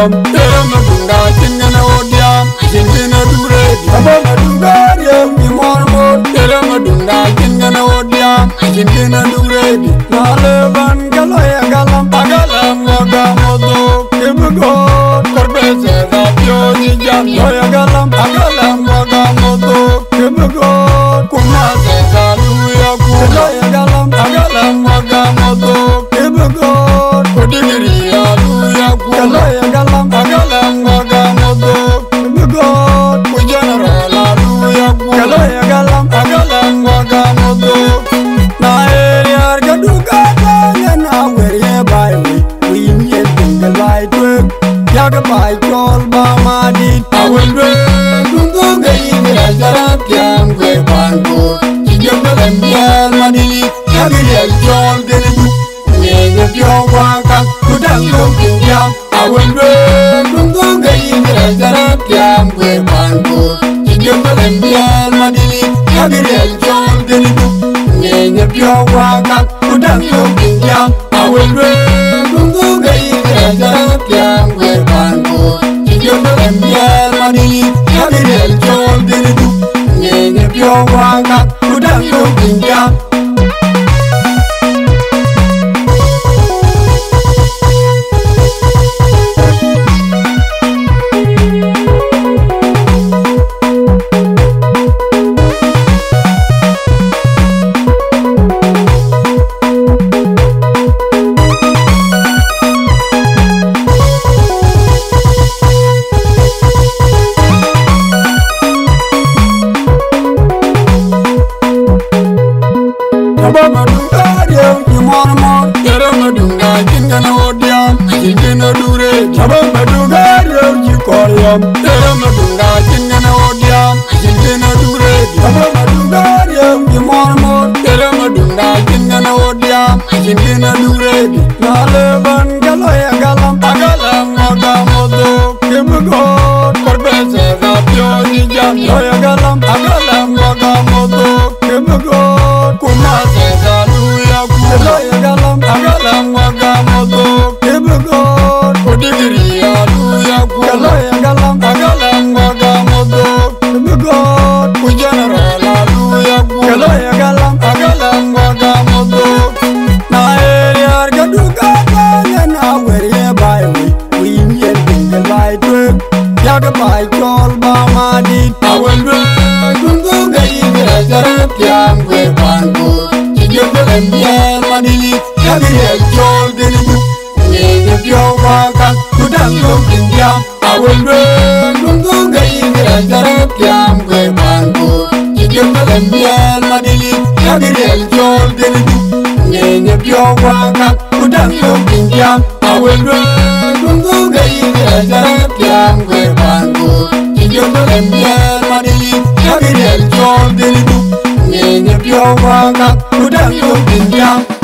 rom Terang abunda kinya na odia na dure Abang adunda riam di mormo Terang adunda kinya na odia Jingi na dure Nale ban galo ya galam Agalam waga moto Kibugo Korbe se rapio nijam Yo ya galam yin ra jara kyam we ban ko chigem ga len yel ma di ya ga yel chol de ni ne ne pyo wa ka ku dang lo kin ya awel we dungo ga yin ra jara kyam we ban ko chigem ga len yel ma di ya ga yel chol de ni Nyenye pyo waka ni mon mon Tere madunga jinga na odiam Jinga na dure Aba madunga reu ni koryam Tere madunga jinga na odiam Jinga na dure Aba madunga reu ni mon mon Tere madunga jinga na odiam Jinga na dure Na leban galaya galam Agalam waga modo Kibugo Korbeze na pyo ni jam jarabyange bwandur kijogolembyemadilit yabiyejoldenimi nyenyebyowakan kudangogindyam awelwenungogeyigira jarabyange bwandur kijogolembyemadilit yabiyejoldenimi nyenyebyowakan kudangogindyam awelwen 有营养